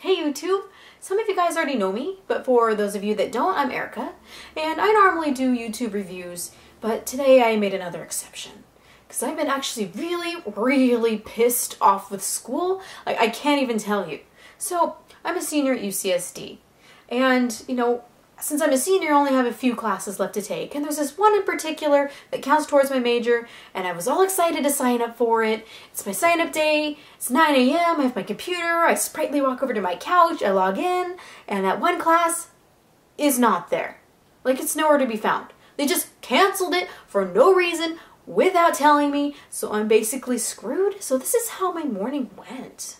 Hey YouTube! Some of you guys already know me, but for those of you that don't, I'm Erica, and I normally do YouTube reviews, but today I made another exception. Because I've been actually really, really pissed off with school. Like, I can't even tell you. So, I'm a senior at UCSD, and, you know, since I'm a senior, I only have a few classes left to take, and there's this one in particular that counts towards my major, and I was all excited to sign up for it. It's my sign up day, it's 9 a.m., I have my computer, I sprightly walk over to my couch, I log in, and that one class is not there. Like, it's nowhere to be found. They just canceled it for no reason without telling me, so I'm basically screwed. So this is how my morning went.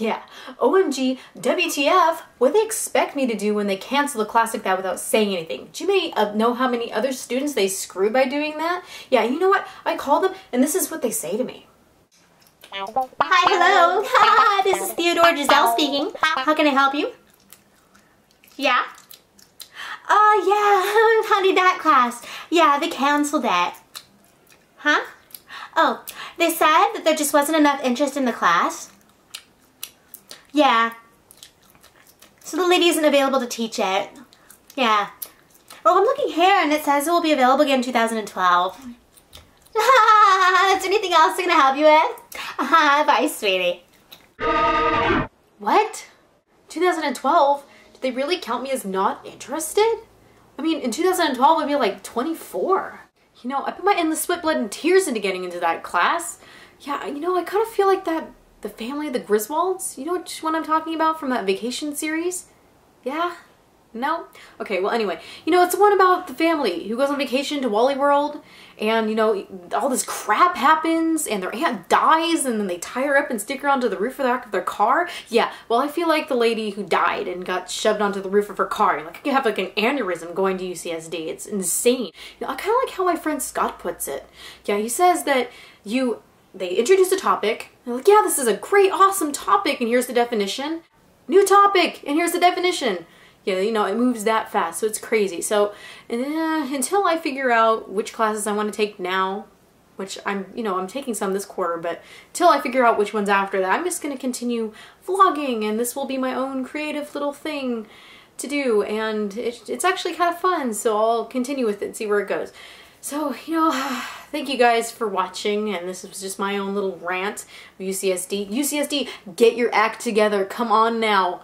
Yeah, OMG, WTF, what they expect me to do when they cancel a class like that without saying anything? Do you may uh, know how many other students they screw by doing that? Yeah, you know what? I call them and this is what they say to me. Hi, hello. Hi, this is Theodore Giselle speaking. How can I help you? Yeah? Oh, yeah, honey, that class. Yeah, they canceled that. Huh? Oh, they said that there just wasn't enough interest in the class? Yeah. So the lady isn't available to teach it. Yeah. Well, I'm looking here and it says it will be available again in 2012. Is there anything else I can help you with? Uh, bye, sweetie. What? 2012? Did they really count me as not interested? I mean, in 2012 I'd be like 24. You know, I put my endless sweat, blood, and tears into getting into that class. Yeah, you know, I kind of feel like that the family of the Griswolds? You know which one I'm talking about from that vacation series? Yeah? No? Okay, well anyway, you know, it's the one about the family who goes on vacation to Wally World and, you know, all this crap happens and their aunt dies and then they tie her up and stick her onto the roof of the back of their car. Yeah, well I feel like the lady who died and got shoved onto the roof of her car. Like I could have like an aneurysm going to UCSD. It's insane. You know, I kind of like how my friend Scott puts it. Yeah, he says that you they introduce a topic. They're like, yeah, this is a great, awesome topic, and here's the definition. New topic, and here's the definition. Yeah, you know, it moves that fast, so it's crazy. So uh, until I figure out which classes I want to take now, which I'm, you know, I'm taking some this quarter, but till I figure out which ones after that, I'm just going to continue vlogging, and this will be my own creative little thing to do, and it, it's actually kind of fun, so I'll continue with it and see where it goes. So, you know, thank you guys for watching, and this was just my own little rant. UCSD, UCSD, get your act together. Come on now.